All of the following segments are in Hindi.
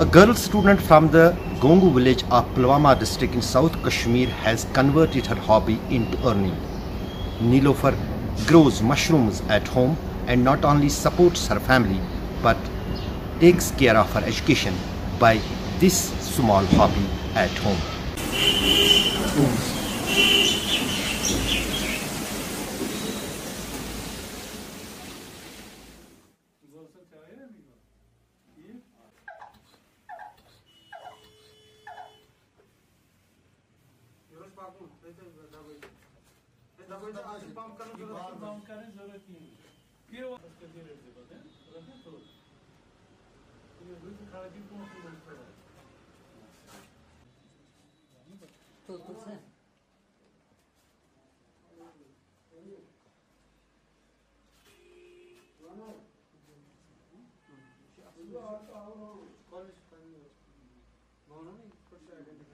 A girl student from the Gongu village of Pulwama district in South Kashmir has converted her hobby into earning. Nilofer grows mushrooms at home and not only supports her family but takes care of her education by this small hobby at home. Pump करने ज़रूरत नहीं है फिर वो उसके लिए रेट देते हैं तो ये रुई को की कौन सी बोल है तो कुछ है मैं गिनती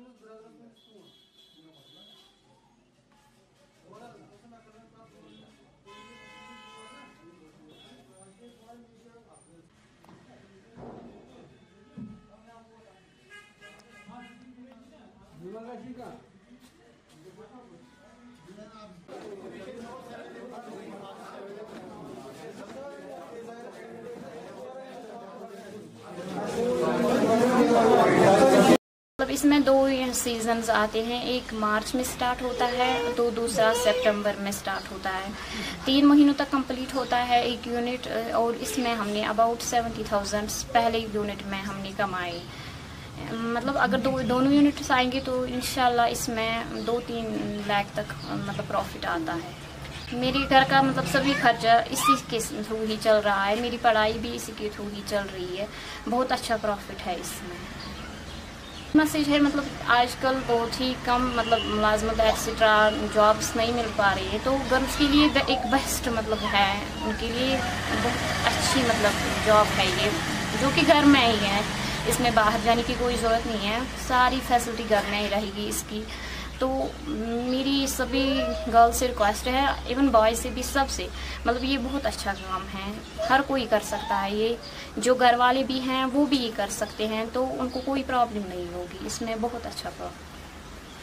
Estamos dando um com sua. इसमें दो सीजन्स आते हैं। एक मार्च में स्टार्ट होता है तो दूसरा सितंबर में स्टार्ट होता है। तीन महीनों तक कंप्लीट होता है एक यूनिट और इसमें हमने अबाउट सेवेंटी थाउज़ेंड पहले यूनिट में हमने कमाए मतलब अगर दो, दोनों यूनिट्स आएँगे तो इनशाला इसमें दो तीन लाख तक मतलब प्रॉफिट आता है। मेरे घर का मतलब सभी खर्चा इसी के थ्रू ही चल रहा है। मेरी पढ़ाई भी इसी के थ्रू ही चल रही है। बहुत अच्छा प्रॉफिट है इसमें। मैसेज है मतलब आजकल बहुत ही कम मतलब मुलाजमत एक्सेट्रा जॉब्स नहीं मिल पा रही है तो गर्ल्स के लिए एक बेस्ट मतलब है, उनके लिए बहुत अच्छी मतलब जॉब है ये, जो कि घर में ही है, इसमें बाहर जाने की कोई ज़रूरत नहीं है, सारी फैसिलिटी घर में ही रहेगी इसकी। तो मेरी सभी गर्ल्स से रिक्वेस्ट है इवन बॉयज़ से भी, सबसे। मतलब ये बहुत अच्छा काम है। हर कोई कर सकता है ये। जो घर वाले भी हैं, वो भी ये कर सकते हैं। तो उनको कोई प्रॉब्लम नहीं होगी। इसमें बहुत अच्छा प्रॉब्लम